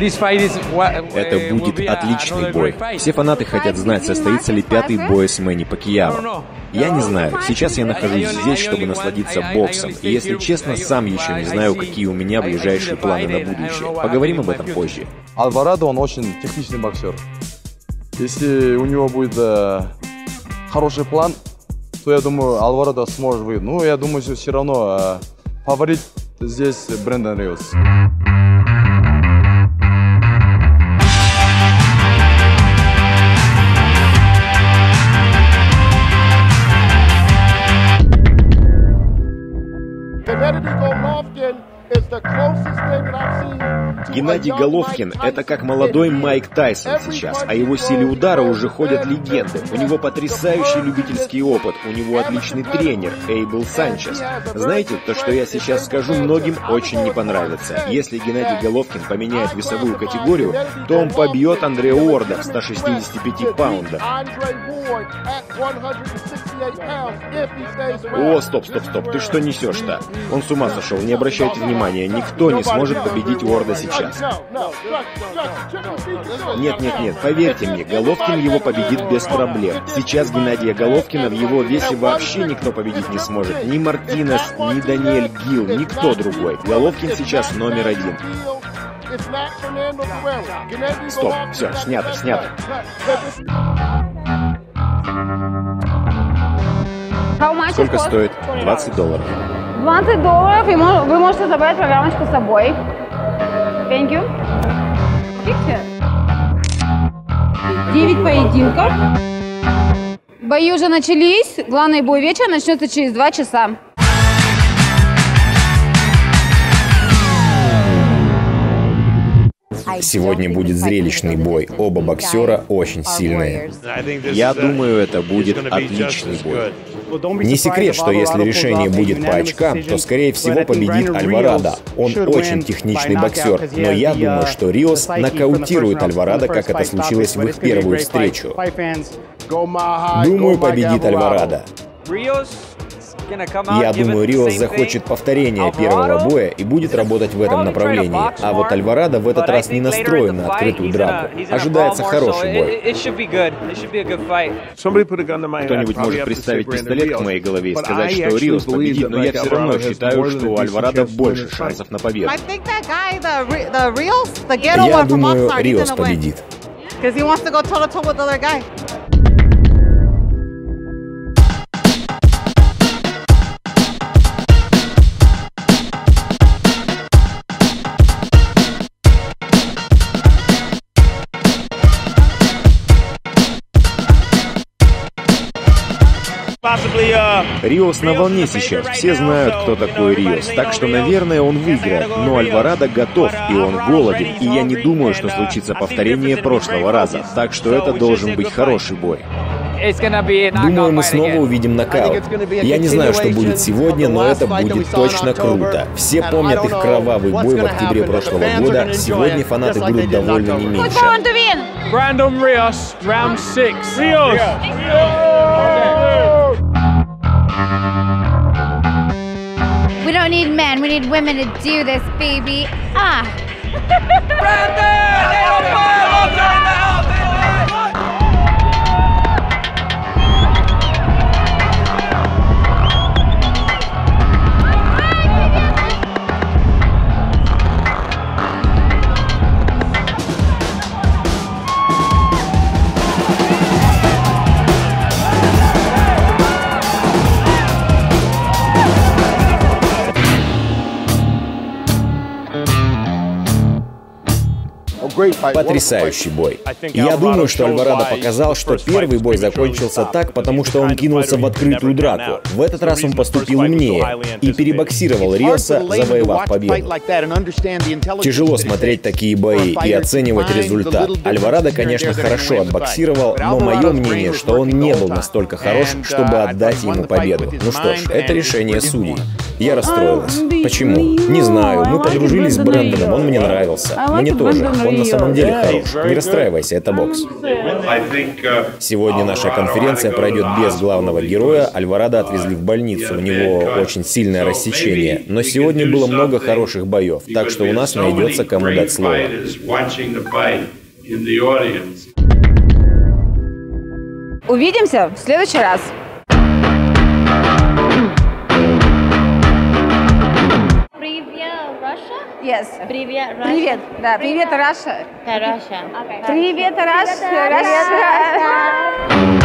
Это будет отличный бой. Все фанаты хотят знать, состоится ли пятый бой с Мэнни Пакьяо. Я не знаю. Сейчас я нахожусь здесь, чтобы насладиться боксом. И если честно, сам еще не знаю, какие у меня ближайшие планы на будущее. Поговорим об этом позже. Альварадо, он очень техничный боксер. Если у него будет э, хороший план, то я думаю, Альварадо сможет выиграть. Ну, я думаю, все равно э, фаворит здесь Брэндон Риос. Геннадий Головкин — это как молодой Майк Тайсон сейчас. О его силе удара уже ходят легенды. У него потрясающий любительский опыт, у него отличный тренер Эйбл Санчес. Знаете, то, что я сейчас скажу, многим очень не понравится. Если Геннадий Головкин поменяет весовую категорию, то он побьет Андрея Уорда в 165 паундах. О, стоп, стоп, стоп, ты что несешь-то? Он с ума сошел, не обращайте внимания, никто не сможет победить Уорда сейчас. Нет, нет, нет, поверьте мне, Головкин его победит без проблем. Сейчас Геннадия Головкина в его весе вообще никто победить не сможет. Ни Мартинес, ни Даниэль Гил, никто другой. Головкин сейчас номер один. Стоп, все, снято, снято. Сколько стоит? 20 долларов. 20 долларов, и вы можете забрать программочку с собой. Thank you. Picture. 9 поединков. Бои уже начались. Главный бой вечера начнется через 2 часа. Сегодня будет зрелищный бой. Оба боксера очень сильные. Я думаю, это будет отличный бой. Не секрет, что если решение будет по очкам, то, скорее всего, победит Альварадо. Он очень техничный боксер, но я думаю, что Риос нокаутирует Альварадо, как это случилось в их первую встречу. Думаю, победит Альварадо. Я думаю, Риос захочет повторения первого боя и будет работать в этом направлении. А вот Альварадо в этот раз не настроен на открытую драку. Ожидается хороший бой. Кто-нибудь может представить пистолет к моей голове и сказать, что Риос победит, но я все равно считаю, что у Альварадо больше шансов на победу. Я думаю, Риос победит. Because he wants to go toe to toe with the other guy. Риос на волне сейчас. Все знают, кто такой Риос. Так что, наверное, он выиграет. Но Альварадо готов, и он голоден. И я не думаю, что случится повторение прошлого раза. Так что это должен быть хороший бой. Думаю, мы снова увидим нокаут. Я не знаю, что будет сегодня, но это будет точно круто. Все помнят их кровавый бой в октябре прошлого года. Сегодня фанаты будут довольны не меньше. Brandon Rios, round six. Rios! Don't need men, we need women to do this, baby. Ah! Brandon! Потрясающий бой. Я думаю, что Альварадо показал, что первый бой закончился так, потому что он кинулся в открытую драку. В этот раз он поступил умнее и перебоксировал Риоса, завоевав победу. Тяжело смотреть такие бои и оценивать результат. Альварадо, конечно, хорошо отбоксировал, но мое мнение, что он не был настолько хорош, чтобы отдать ему победу. Ну что ж, это решение судей. Я расстроилась. Почему? Не знаю. Мы подружились с Брэндоном, он мне нравился. Мне тоже. Он на самом деле хорош. Не расстраивайся, это бокс. Сегодня наша конференция пройдет без главного героя. Альварадо отвезли в больницу. У него очень сильное рассечение. Но сегодня было много хороших боев, так что у нас найдется кому дать слово. Увидимся в следующий раз. Russia? Yes. Привет, Russia. Привет. Да, привет, Раша. Russia. Привет, Раша. Раша.